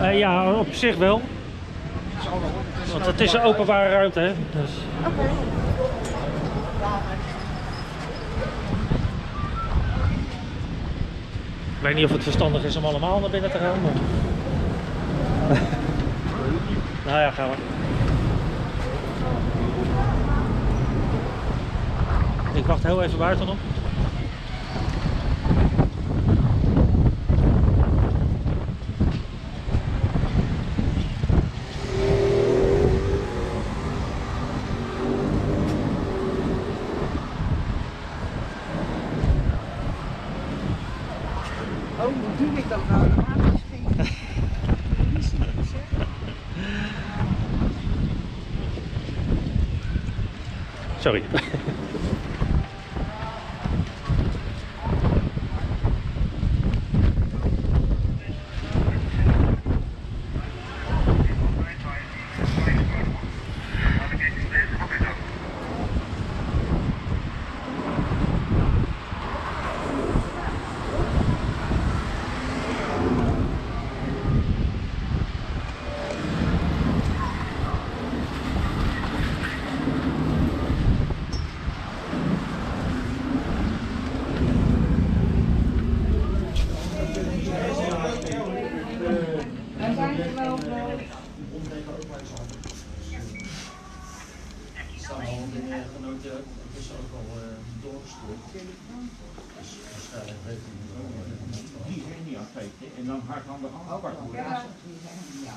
Eh, ja, op zich wel. Want het is een openbare ruimte, hè. Dus... Ik weet niet of het verstandig is om allemaal naar binnen te gaan. Maar... nou ja, gaan we. Ik wacht heel even buiten op. doe ik nou? Normaal politie, zeg. Sorry. Wij zijn er wel voor. Genoten is ook al doorgestuurd. Dus waarschijnlijk heeft hij die hernia en dan hard aan de hand apart doen. Ja, die zijn ja.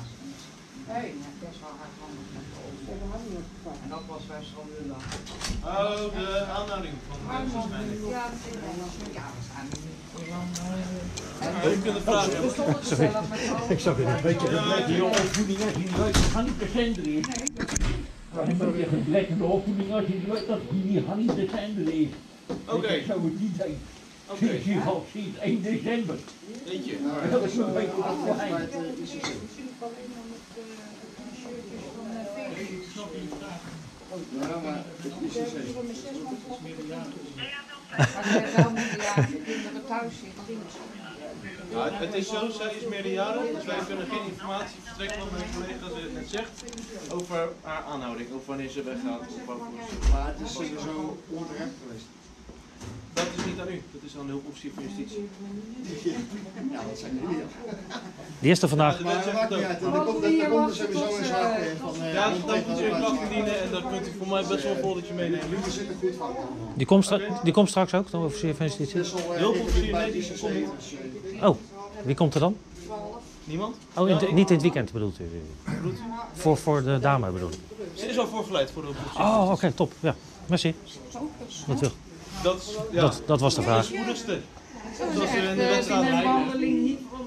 Nee, best wel hardhandig. En dat was best wel lullig. Oh, de aanhouding van de waarschijnlijk. Ja, dat is wel- ja, we zijn niet het vragen. We met z'n allen. Ik zag het. Weet je, dat blijkt die opvoeding weet, dat gaat niet. Maar een beetje gebrekkende opvoeding als je niet weet, dat die niet zender in. Oké, Zo het niet zijn. oké. Sinds je al sinds 1 december. Weet je. Dat is een beetje wat klein. Als je wel minderjarige kinderen thuis zitten. Ja, het is zo, zij is meerderjarig, dus wij kunnen geen informatie verstrekken wat mijn collega ze net zegt over haar aanhouding, of wanneer ze weggaat, of waarvoor. Maar het is sowieso onterecht geweest. Dat is niet aan u, dat is aan de hulpofficier van justitie. Dat zijn jullie. Die is er vandaag. De Maar dat maakt niet uit. Er komt, er er sowieso een zaak van... eh, Ja, dan moet je onterecht een klacht indienen en dan kunt u voor mij best wel een foldertje meenemen. Jullie zitten goed van. Die komt, stra- die komt straks ook, dan officier van justitie. Eh, Hulpofficier, ligt bij nee, die komt niet. eh, Oh, wie komt er dan? Niemand? Oh, in niet in het weekend bedoelt u? Bedoelt u? Voor, voor de dame bedoel ik. Ze is al voorgeleid voor de hulpofficier. Oh, oké, top. Ja, merci. Dat, wil- Dat, ja, dat, dat was de dat vraag. is het spoedigste. Zo Zoals we in de eh, wedstrijd rijden.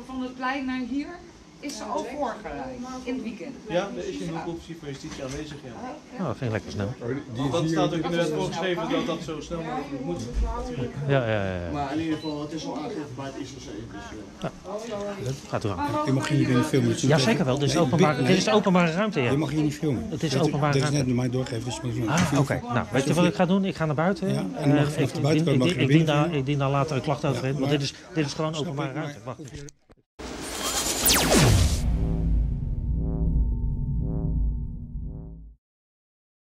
Van het plein naar hier is ze al voorgeleid. In het weekend. Ja, er is een hulpofficier van justitie aanwezig, ja. Oh, dat ging lekker snel. Dat staat ook in de wet voorgeschreven dat dat zo snel mogelijk moet. Ja, ja, ja. ja. Maar in ieder geval, het is al aangegeven bij het ICC. Dus, eh, Dat gaat u aan. Je mag hier niet binnen filmen. Ja, zeker wel. Dit is, openbaar, dit is de openbare ruimte, Je ja. mag hier niet filmen. Het is openbare Dit is ruimte. net mij. Dus je moet Ah, oké. Nou, weet je wat ik ga doen? Ik ga naar buiten. Ja, en dan mag je Eh, vanaf ik, de buitenkant ik, mag ik, je ik, dien daar, ik dien daar later een klacht over in, want dit is, dit is gewoon openbare ruimte. Wacht.